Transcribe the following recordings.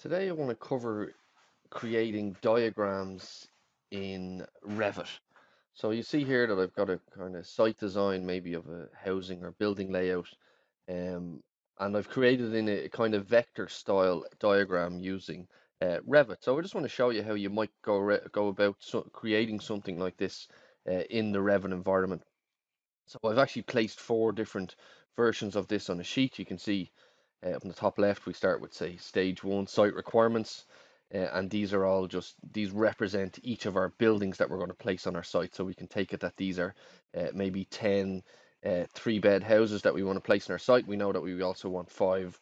Today I want to cover creating diagrams in Revit. So you see here that I've got a kind of site design maybe of a housing or building layout um, and I've created in a kind of vector style diagram using uh, Revit. So I just want to show you how you might go go about so creating something like this uh, in the Revit environment. So I've actually placed four different versions of this on a sheet. You can see uh, up in the top left, we start with say stage one site requirements. Uh, and these are all just, these represent each of our buildings that we're going to place on our site. So we can take it that these are uh, maybe 10 uh, three bed houses that we want to place on our site. We know that we also want five,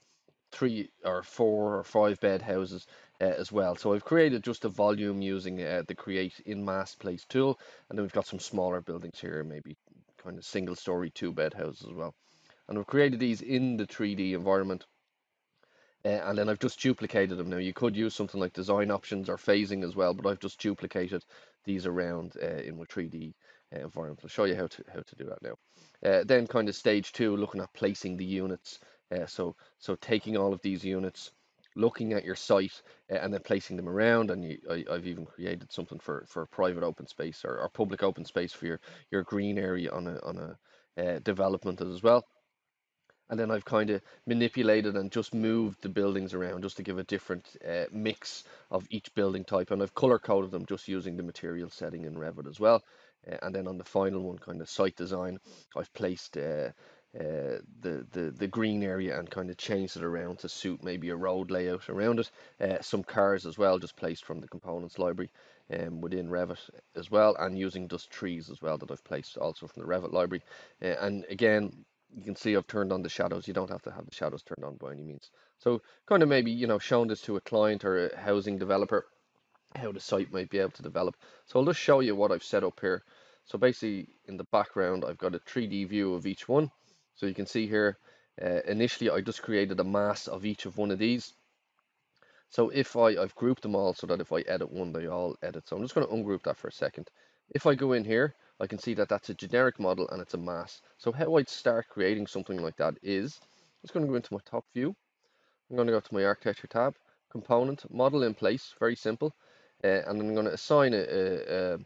three or four or five bed houses uh, as well. So I've created just a volume using uh, the create in mass place tool. And then we've got some smaller buildings here, maybe kind of single story two bed houses as well and I've created these in the 3D environment. Uh, and then I've just duplicated them now. You could use something like design options or phasing as well, but I've just duplicated these around uh, in my 3D uh, environment. I'll show you how to how to do that now. Uh, then kind of stage two, looking at placing the units. Uh, so so taking all of these units, looking at your site, uh, and then placing them around. And you, I, have even created something for for private open space or, or public open space for your your green area on a on a development as well and then I've kind of manipulated and just moved the buildings around just to give a different uh, mix of each building type. And I've color coded them just using the material setting in Revit as well. Uh, and then on the final one kind of site design I've placed uh, uh, the, the the green area and kind of changed it around to suit maybe a road layout around it. Uh, some cars as well just placed from the components library um, within Revit as well and using just trees as well that I've placed also from the Revit library. Uh, and again you can see I've turned on the shadows. You don't have to have the shadows turned on by any means. So kind of maybe, you know, showing this to a client or a housing developer, how the site might be able to develop. So I'll just show you what I've set up here. So basically in the background, I've got a 3D view of each one. So you can see here, uh, initially I just created a mass of each of one of these. So if I, I've grouped them all so that if I edit one, they all edit. So I'm just going to ungroup that for a second. If I go in here, I can see that that's a generic model and it's a mass. So how I'd start creating something like that is, I'm just going to go into my top view. I'm going to go to my architecture tab, component, model in place, very simple. Uh, and I'm going to assign a, a,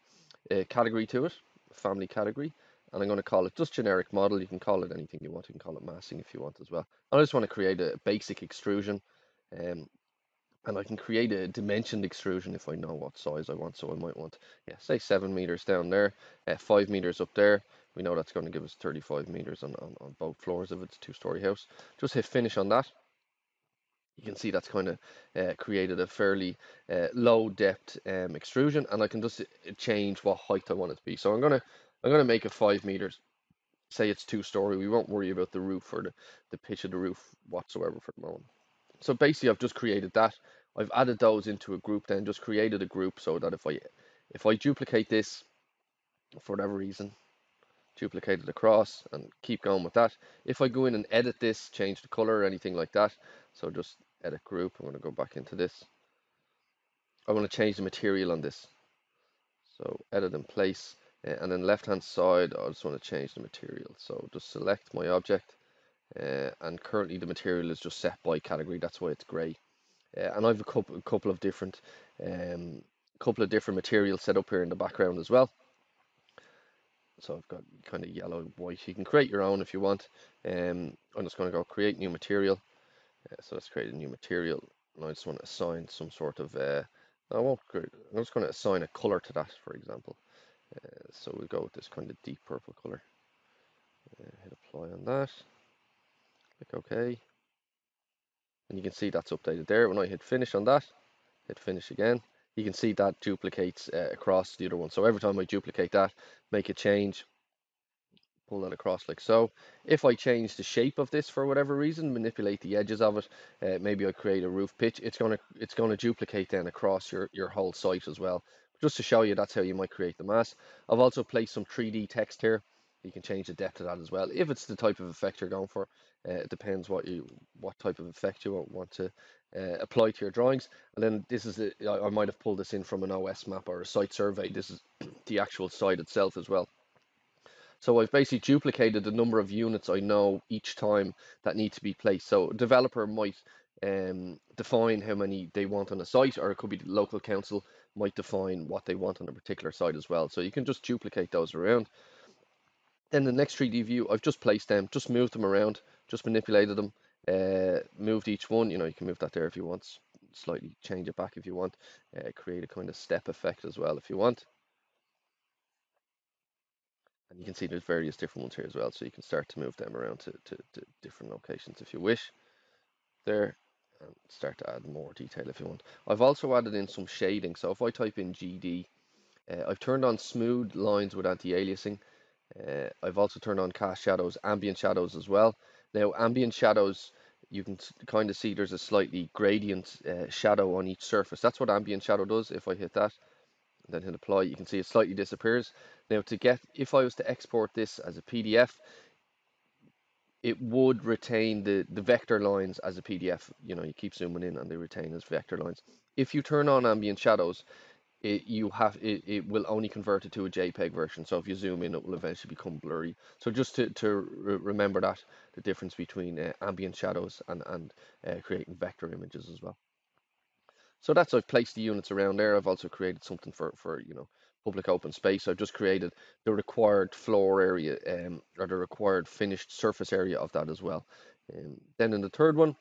a, category to it, family category. And I'm going to call it just generic model. You can call it anything you want. You can call it massing if you want as well. I just want to create a basic extrusion. Um, and I can create a dimensioned extrusion if I know what size I want. So I might want, yeah, say seven meters down there, uh, five meters up there. We know that's going to give us 35 meters on, on, on both floors if it's two-story house. Just hit finish on that. You can see that's kind of uh, created a fairly uh, low depth um, extrusion, and I can just uh, change what height I want it to be. So I'm gonna I'm gonna make it five meters. Say it's two story. We won't worry about the roof or the, the pitch of the roof whatsoever for the moment. So basically I've just created that. I've added those into a group then, just created a group so that if I if I duplicate this for whatever reason, duplicate it across and keep going with that. If I go in and edit this, change the color or anything like that, so just edit group, I'm going to go back into this. I want to change the material on this. So edit in place uh, and then left hand side I just want to change the material. So just select my object uh, and currently the material is just set by category that's why it's gray uh, and I have a couple, a couple of different um, couple of different materials set up here in the background as well. So I've got kind of yellow white. You can create your own if you want. Um, I'm just going to go create new material. Uh, so let's create a new material. And I just want to assign some sort of uh, I won't create I'm just going to assign a color to that for example. Uh, so we go with this kind of deep purple color. Uh, hit apply on that click OK. And you can see that's updated there. When I hit finish on that, hit finish again, you can see that duplicates uh, across the other one. So every time I duplicate that, make a change, pull that across like so. If I change the shape of this for whatever reason, manipulate the edges of it, uh, maybe I create a roof pitch, it's gonna it's gonna duplicate then across your, your whole site as well. Just to show you that's how you might create the mass. I've also placed some 3D text here you can change the depth of that as well. If it's the type of effect you're going for uh, it depends what you what type of effect you want to uh, apply to your drawings. And then this is I might have pulled this in from an OS map or a site survey. This is the actual site itself as well. So I've basically duplicated the number of units I know each time that need to be placed. So a developer might um, define how many they want on a site, or it could be the local council might define what they want on a particular site as well. So you can just duplicate those around. Then the next 3D view, I've just placed them, just moved them around, just manipulated them, uh, moved each one. You know, you can move that there if you want, slightly change it back if you want, uh, create a kind of step effect as well if you want. And you can see there's various different ones here as well, so you can start to move them around to, to, to different locations if you wish. There, and start to add more detail if you want. I've also added in some shading, so if I type in GD, uh, I've turned on smooth lines with anti-aliasing. Uh, I've also turned on cast shadows, ambient shadows as well. Now, ambient shadows, you can kind of see there's a slightly gradient uh, shadow on each surface. That's what ambient shadow does. If I hit that, then hit apply, you can see it slightly disappears. Now to get, if I was to export this as a PDF, it would retain the, the vector lines as a PDF. You know, you keep zooming in and they retain as vector lines. If you turn on ambient shadows, it, you have it, it will only convert it to a JPEG version. So if you zoom in, it will eventually become blurry. So just to, to re remember that, the difference between uh, ambient shadows and, and uh, creating vector images as well. So that's I've placed the units around there. I've also created something for, for you know, public open space. I've just created the required floor area um, or the required finished surface area of that as well. Um, then in the third one,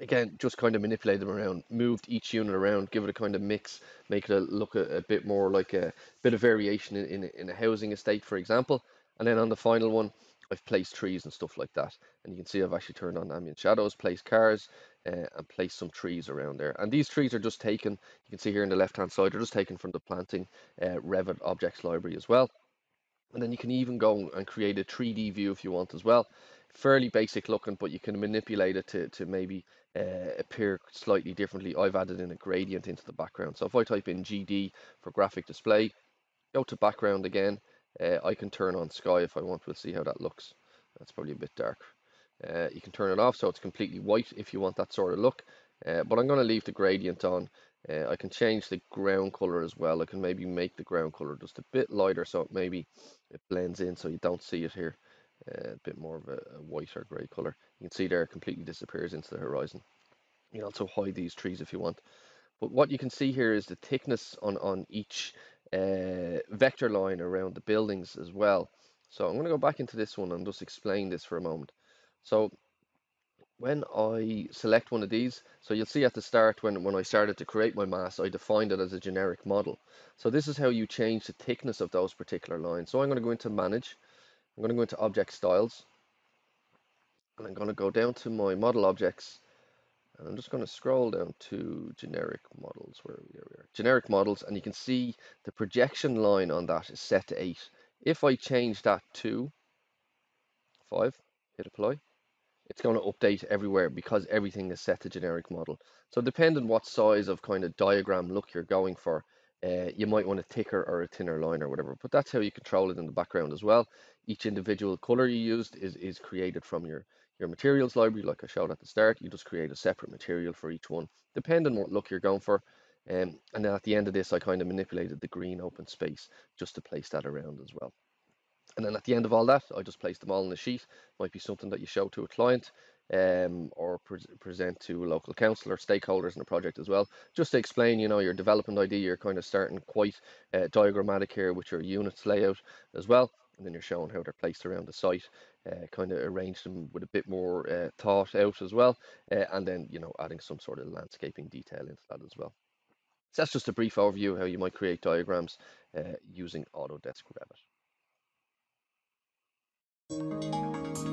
again, just kind of manipulate them around, moved each unit around, give it a kind of mix, make it look a, a, bit more like a bit of variation in, in, in a housing estate, for example. And then on the final one, I've placed trees and stuff like that. And you can see I've actually turned on ambient shadows, placed cars, uh, and placed some trees around there. And these trees are just taken, you can see here on the left hand side, they're just taken from the planting uh, Revit objects library as well. And then you can even go and create a 3D view if you want as well. Fairly basic looking, but you can manipulate it to, to maybe uh, appear slightly differently. I've added in a gradient into the background. So if I type in GD for graphic display, go to background again, uh, I can turn on sky if I want. We'll see how that looks. That's probably a bit dark. Uh, you can turn it off so it's completely white if you want that sort of look. Uh, but I'm going to leave the gradient on. Uh, I can change the ground color as well. I can maybe make the ground color just a bit lighter so it maybe it blends in so you don't see it here. A bit more of a, a white or grey color. You can see there it completely disappears into the horizon. You can also hide these trees if you want. But what you can see here is the thickness on, on each uh, vector line around the buildings as well. So I'm going to go back into this one and just explain this for a moment. So when I select one of these, so you'll see at the start when, when I started to create my mass, I defined it as a generic model. So this is how you change the thickness of those particular lines. So I'm going to go into manage, I'm going to go into object styles, and I'm going to go down to my model objects, and I'm just going to scroll down to generic models, where we are, generic models, and you can see the projection line on that is set to 8. If I change that to 5, hit apply, it's going to update everywhere because everything is set to generic model. So depending on what size of kind of diagram look you're going for, uh, you might want a thicker or a thinner line or whatever, but that's how you control it in the background as well. Each individual color you used is, is created from your, your materials library, like I showed at the start. You just create a separate material for each one, depending on what look you're going for. Um, and then at the end of this, I kind of manipulated the green open space just to place that around as well. And then at the end of all that, I just place them all in a sheet. Might be something that you show to a client um, or pre present to local council or stakeholders in the project as well. Just to explain, you know, your development idea, you're kind of starting quite uh, diagrammatic here with your units layout as well. And then you're showing how they're placed around the site, uh, kind of arrange them with a bit more uh, thought out as well. Uh, and then, you know, adding some sort of landscaping detail into that as well. So that's just a brief overview of how you might create diagrams uh, using Autodesk Revit.